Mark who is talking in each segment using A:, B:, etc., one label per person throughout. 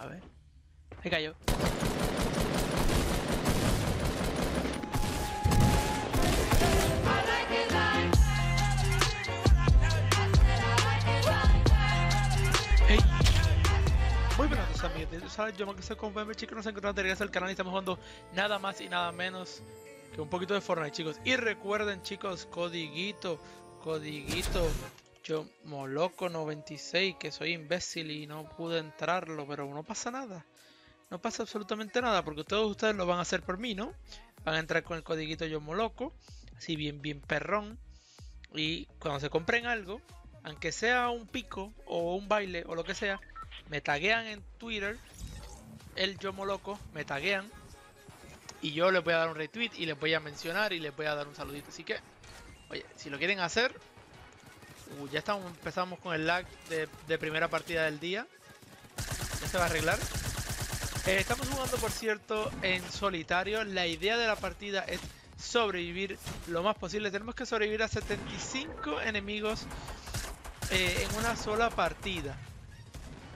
A: A ver. Me cayó. Muy buenas noches amigos, ¿sabes? yo me soy con Bembe, chicos, nos encontramos regreso al canal y estamos jugando nada más y nada menos que un poquito de Fortnite, chicos. Y recuerden, chicos, codiguito, codiguito, yo moloco 96, que soy imbécil y no pude entrarlo, pero no pasa nada. No pasa absolutamente nada, porque todos ustedes lo van a hacer por mí, ¿no? Van a entrar con el codiguito yo moloco, así bien, bien perrón. Y cuando se compren algo, aunque sea un pico o un baile o lo que sea, me taguean en Twitter, el yo moloco, me taguean y yo les voy a dar un retweet y les voy a mencionar y les voy a dar un saludito. Así que, oye, si lo quieren hacer, uh, ya estamos, empezamos con el lag de, primera partida del día. Ya se va a arreglar. Eh, estamos jugando, por cierto, en solitario. La idea de la partida es sobrevivir lo más posible. Tenemos que sobrevivir a 75 enemigos eh, en una sola partida.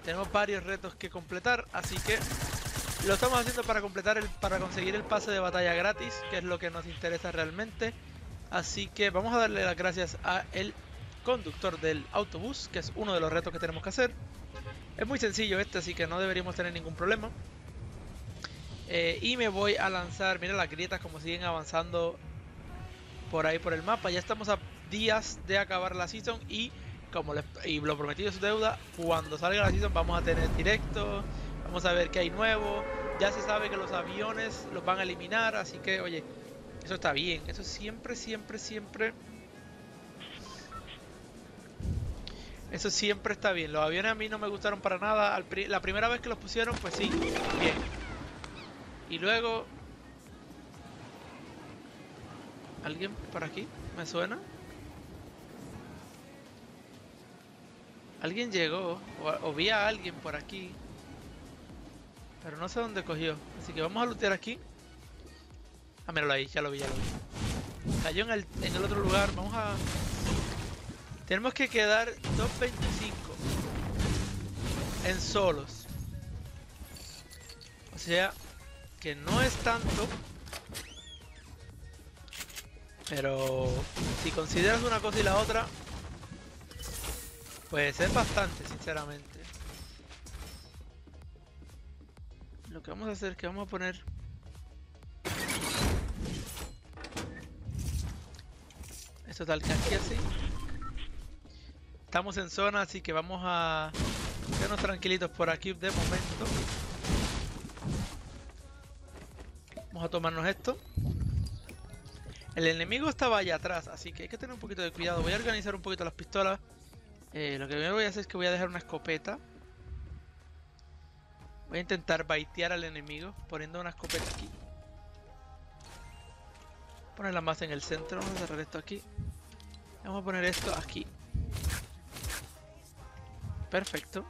A: Tenemos varios retos que completar, así que lo estamos haciendo para completar el, para conseguir el pase de batalla gratis, que es lo que nos interesa realmente. Así que vamos a darle las gracias a el conductor del autobús, que es uno de los retos que tenemos que hacer. Es muy sencillo este, así que no deberíamos tener ningún problema. Eh, y me voy a lanzar, mira las grietas como siguen avanzando por ahí por el mapa. Ya estamos a días de acabar la season y como les, y lo prometido es deuda, cuando salga la season vamos a tener directo, vamos a ver qué hay nuevo. Ya se sabe que los aviones los van a eliminar, así que oye, eso está bien. Eso siempre, siempre, siempre... Eso siempre está bien. Los aviones a mí no me gustaron para nada. la primera vez que los pusieron, pues sí, bien. Y luego... ¿Alguien por aquí? ¿Me suena? Alguien llegó, o, vi a alguien por aquí. Pero no sé dónde cogió. Así que vamos a lootear aquí. Ah, míralo ahí, ya lo vi, ya lo vi. Cayó en el, en el otro lugar. Vamos a... Tenemos que quedar 2.25 en solos. O sea, que no es tanto. Pero si consideras una cosa y la otra, pues es bastante, sinceramente. Lo que vamos a hacer es que vamos a poner... Esto tal que aquí así. Estamos en zona, así que vamos a quedarnos tranquilitos por aquí de momento. Vamos a tomarnos esto. El enemigo estaba allá atrás, así que hay que tener un poquito de cuidado. Voy a organizar un poquito las pistolas. Eh, lo que primero voy a hacer es que voy a dejar una escopeta. Voy a intentar baitear al enemigo poniendo una escopeta aquí. Ponerla más en el centro. Vamos a cerrar esto aquí. Vamos a poner esto aquí. Perfecto.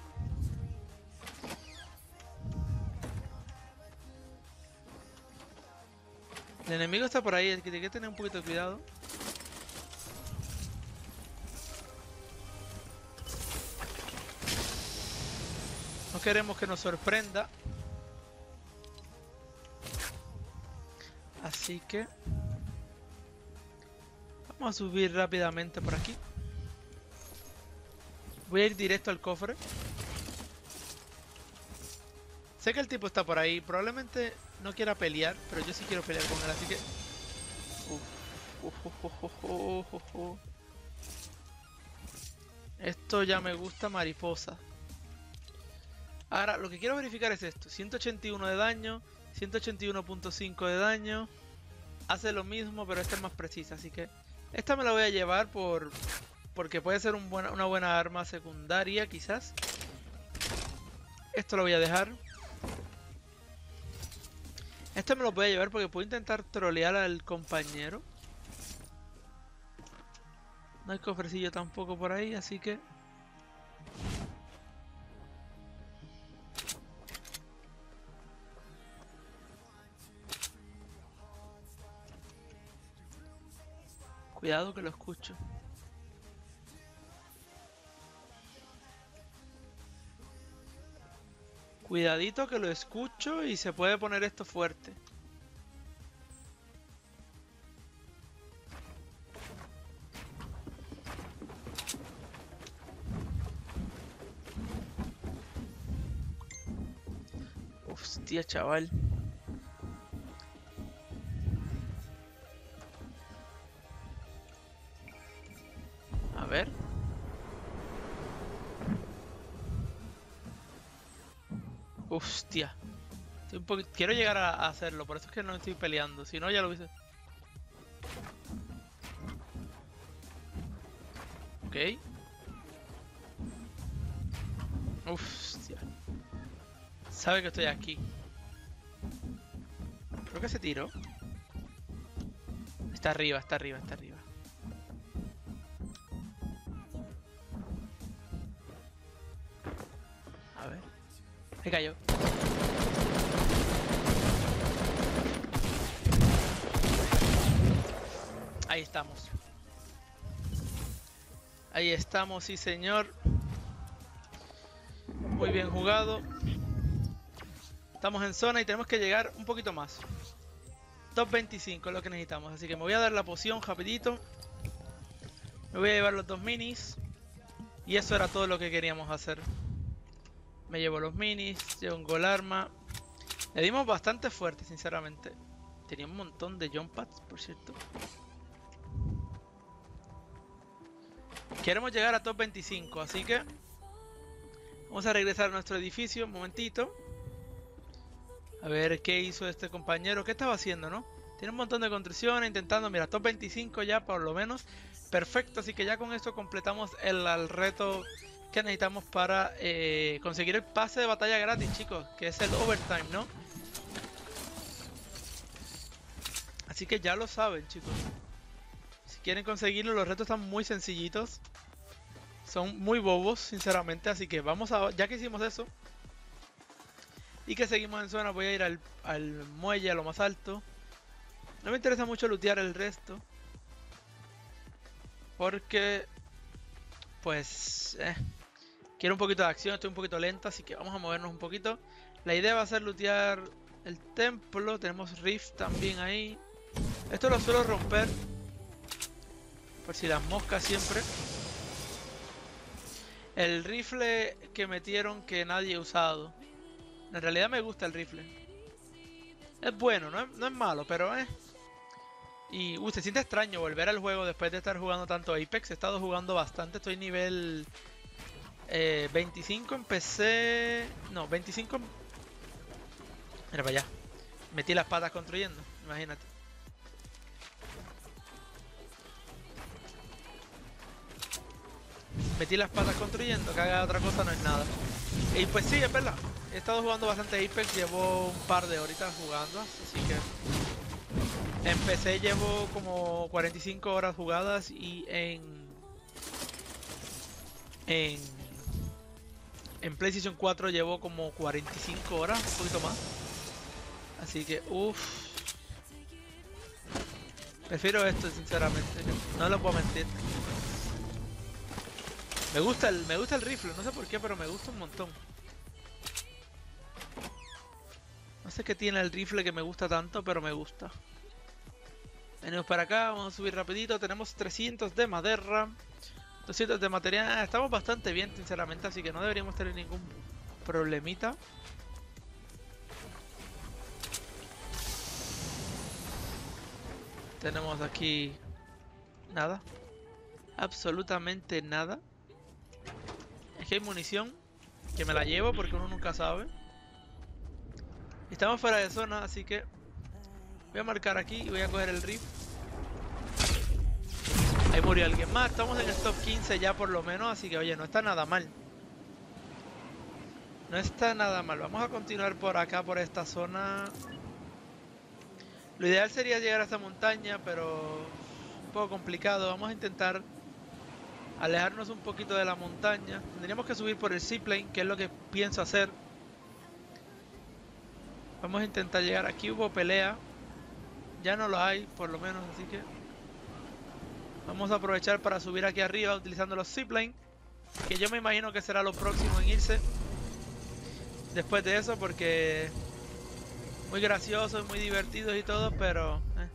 A: El enemigo está por ahí, hay que tener un poquito de cuidado. No queremos que nos sorprenda. Así que... Vamos a subir rápidamente por aquí. Voy a ir directo al cofre. Sé que el tipo está por ahí. Probablemente no quiera pelear, pero yo sí quiero pelear con él, así que... Esto ya me gusta mariposa. Ahora, lo que quiero verificar es esto. 181 de daño, 181.5 de daño. Hace lo mismo, pero esta es más precisa, así que... Esta me la voy a llevar por... Porque puede ser una buena arma secundaria, quizás. Esto lo voy a dejar. Esto me lo voy a llevar porque puedo intentar trolear al compañero. No hay cofrecillo tampoco por ahí, así que... Cuidado que lo escucho. Cuidadito que lo escucho y se puede poner esto fuerte. Hostia, chaval. Quiero llegar a hacerlo, por eso es que no estoy peleando. Si no, ya lo hubiese... Ok. Hostia. Sabe que estoy aquí. Creo que se tiró. Está arriba, está arriba, está arriba. A ver. Se cayó. Ahí estamos. Ahí estamos, sí señor. Muy bien jugado. Estamos en zona y tenemos que llegar un poquito más. Top 25 es lo que necesitamos. Así que me voy a dar la poción rapidito. Me voy a llevar los dos minis. Y eso era todo lo que queríamos hacer. Me llevo los minis, llevo un gol arma. Le dimos bastante fuerte, sinceramente. Tenía un montón de jump pads, por cierto. Queremos llegar a top 25, así que... Vamos a regresar a nuestro edificio un momentito. A ver qué hizo este compañero. ¿Qué estaba haciendo, no? Tiene un montón de construcciones intentando, mira, top 25 ya por lo menos. Perfecto, así que ya con esto completamos el, reto que necesitamos para eh, conseguir el pase de batalla gratis, chicos. Que es el overtime, ¿no? Así que ya lo saben, chicos. Si quieren conseguirlo, los retos están muy sencillitos. Son muy bobos, sinceramente. Así que vamos a... Ya que hicimos eso, y que seguimos en zona, voy a ir al, muelle, a lo más alto. No me interesa mucho lootear el resto. Porque... Pues... Eh, quiero un poquito de acción, estoy un poquito lento, así que vamos a movernos un poquito. La idea va a ser lootear el templo. Tenemos Rift también ahí. Esto lo suelo romper. Por si las moscas siempre. El rifle que metieron que nadie ha usado. En realidad me gusta el rifle. Es bueno, no es, malo, pero eh. Y uh, se siente extraño volver al juego después de estar jugando tanto Apex. He estado jugando bastante, estoy nivel 25 eh, en PC. No, 25 Mira para allá. Metí las patas construyendo, imagínate. Metí las patas construyendo, que haga otra cosa no es nada. Y pues sí, es verdad. He estado jugando bastante Apex, llevo un par de horitas jugando, así que... Empecé, llevo como 45 horas jugadas y en... En... En PlayStation 4 llevo como 45 horas, un poquito más. Así que, uff. Prefiero esto, sinceramente. No lo puedo mentir. Me gusta el, me gusta el rifle, no sé por qué, pero me gusta un montón. No sé qué tiene el rifle que me gusta tanto, pero me gusta. Venimos para acá, vamos a subir rapidito. Tenemos 300 de madera. 200 de material. Estamos bastante bien, sinceramente, así que no deberíamos tener ningún problemita. Tenemos aquí nada. Absolutamente nada. Es que hay munición que me la llevo porque uno nunca sabe. Estamos fuera de zona, así que voy a marcar aquí y voy a coger el riff. Ahí murió alguien más. Estamos en el top 15 ya por lo menos, así que oye, no está nada mal. No está nada mal. Vamos a continuar por acá, por esta zona. Lo ideal sería llegar a esta montaña, pero un poco complicado. Vamos a intentar alejarnos un poquito de la montaña. Tendríamos que subir por el seaplane, que es lo que pienso hacer. Vamos a intentar llegar. Aquí hubo pelea. Ya no lo hay, por lo menos, así que... Vamos a aprovechar para subir aquí arriba utilizando los zipline. Que yo me imagino que será lo próximo en irse. después de eso porque muy graciosos, muy divertidos y todo, pero... Eh.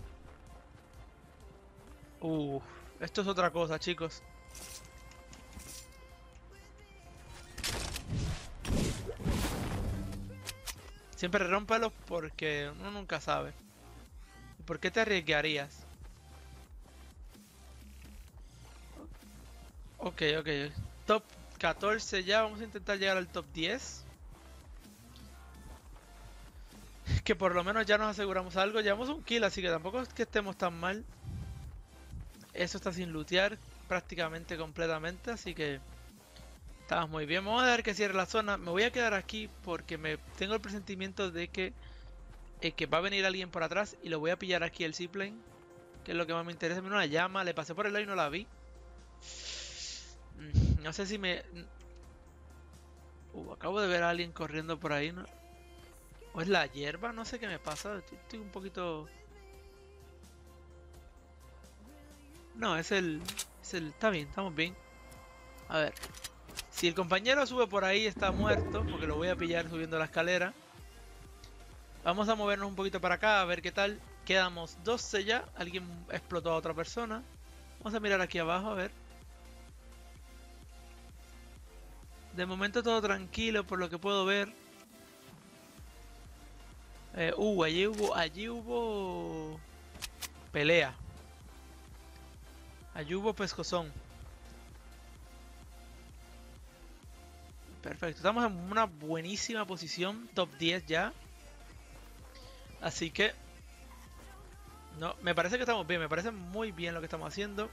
A: Esto es otra cosa, chicos. Siempre rómpalos porque uno nunca sabe. ¿Por qué te arriesgarías? Ok, ok. Top 14 ya. Vamos a intentar llegar al top 10. Que por lo menos ya nos aseguramos algo. Llevamos un kill, así que tampoco es que estemos tan mal. Eso está sin lootear prácticamente completamente, así que estamos muy bien. Vamos a dejar que cierre la zona. Me voy a quedar aquí porque me tengo el presentimiento de que, eh, que va a venir alguien por atrás y lo voy a pillar aquí el seaplane. Que es lo que más me interesa. Mira una llama, le pasé por el lado y no la vi. Mm, no sé si me... Uh, acabo de ver a alguien corriendo por ahí, ¿no? ¿O es la hierba? No sé qué me pasa. Estoy, un poquito... No, es el... Es el... Está bien, estamos bien. A ver. Si el compañero sube por ahí está muerto, porque lo voy a pillar subiendo la escalera. Vamos a movernos un poquito para acá, a ver qué tal. Quedamos 12 ya. Alguien explotó a otra persona. Vamos a mirar aquí abajo, a ver. De momento todo tranquilo por lo que puedo ver. Eh, uh, allí hubo, allí hubo pelea. Allí hubo pescozón. Perfecto, estamos en una buenísima posición, top 10 ya. Así que... No, me parece que estamos bien, me parece muy bien lo que estamos haciendo.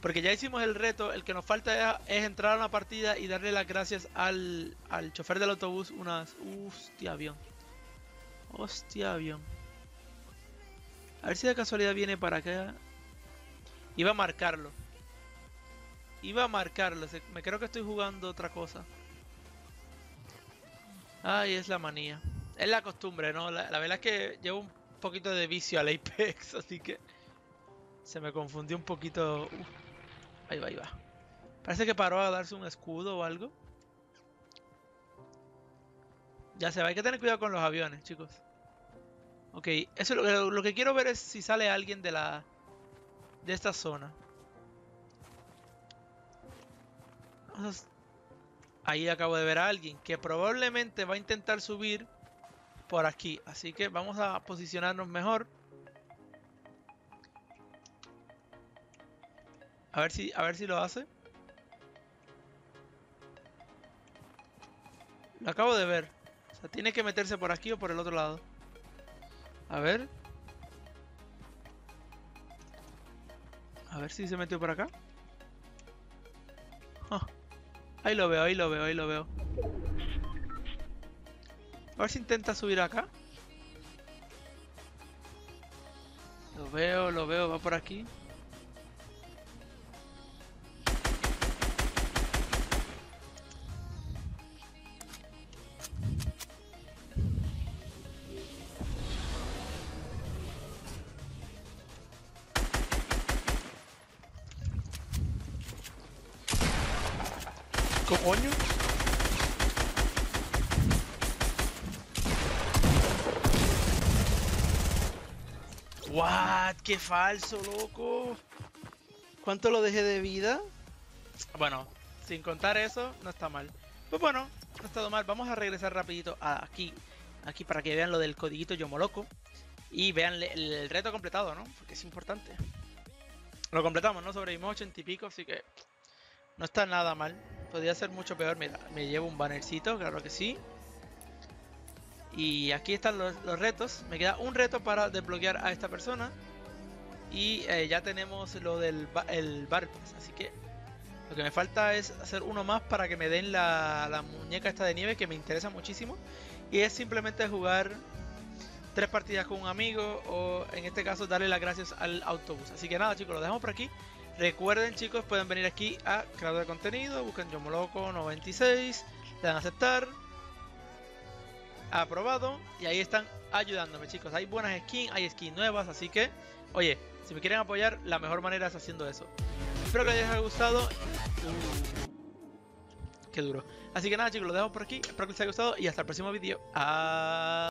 A: Porque ya hicimos el reto, el que nos falta es, entrar a una partida y darle las gracias al, al chofer del autobús unas... Hostia, avión. Hostia, avión. A ver si de casualidad viene para acá. Iba a marcarlo. Iba a marcarlo. Me creo que estoy jugando otra cosa. Ay, es la manía. Es la costumbre, ¿no? La, verdad es que llevo un poquito de vicio al Apex, así que... Se me confundió un poquito... Ahí va, ahí va. Parece que paró a darse un escudo o algo. Ya se va, hay que tener cuidado con los aviones, chicos. Ok, eso lo, lo que quiero ver es si sale alguien de la... De esta zona. Ahí acabo de ver a alguien que probablemente va a intentar subir por aquí. Así que vamos a posicionarnos mejor. A ver si, a ver si lo hace. Lo acabo de ver. O sea, tiene que meterse por aquí o por el otro lado. A ver. A ver si se metió por acá. Ahí lo veo, ahí lo veo, ahí lo veo. A ver si intenta subir acá. Lo veo, lo veo, va por aquí. What? ¡Qué falso, loco! ¿Cuánto lo dejé de vida? Bueno, sin contar eso, no está mal. Pues bueno, no ha estado mal. Vamos a regresar rapidito aquí. Aquí para que vean lo del codiguito Yomo Loco. Y vean el, reto completado, ¿no? Porque es importante. Lo completamos, ¿no? Sobrevivimos 80 y pico, así que no está nada mal. Podría ser mucho peor. Mira, me llevo un bannercito, claro que sí. Y aquí están los, retos. Me queda un reto para desbloquear a esta persona. Y eh, ya tenemos lo del el bar Así que lo que me falta es hacer uno más para que me den la, la muñeca esta de nieve que me interesa muchísimo. Y es simplemente jugar tres partidas con un amigo o en este caso darle las gracias al autobús. Así que nada chicos, lo dejamos por aquí. Recuerden chicos, pueden venir aquí a creador de contenido, buscan Yomoloco 96, le dan a aceptar, aprobado y ahí están ayudándome chicos. Hay buenas skins, hay skins nuevas, así que, oye, si me quieren apoyar, la mejor manera es haciendo eso. Espero que les haya gustado. qué duro. Así que nada chicos, lo dejamos por aquí. Espero que les haya gustado y hasta el próximo vídeo. Adiós.